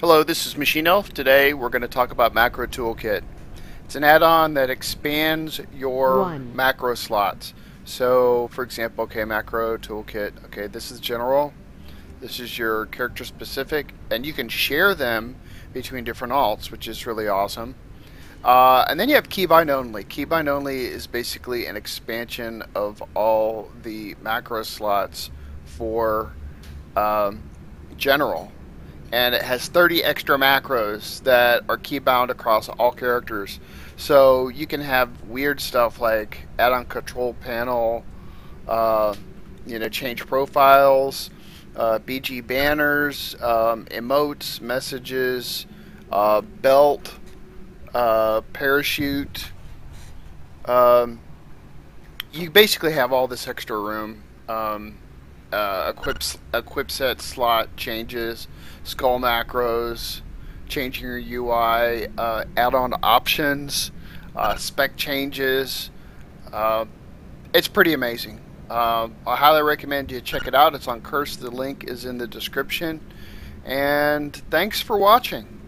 Hello, this is Machinelf. Today we're going to talk about Macro Toolkit. It's an add-on that expands your One. macro slots. So, for example, okay, Macro Toolkit. Okay, this is general. This is your character specific, and you can share them between different alts, which is really awesome. Uh, and then you have keybind only. Keybind only is basically an expansion of all the macro slots for um, general and it has 30 extra macros that are keybound across all characters. So you can have weird stuff like add on control panel, uh, you know, change profiles, uh, BG banners, um, emotes, messages, uh, belt, uh, parachute. Um, you basically have all this extra room. Um, uh, equip equip set slot changes, skull macros, changing your UI, uh, add-on options, uh, spec changes. Uh, it's pretty amazing. Um, I highly recommend you check it out. It's on Curse. The link is in the description. And thanks for watching.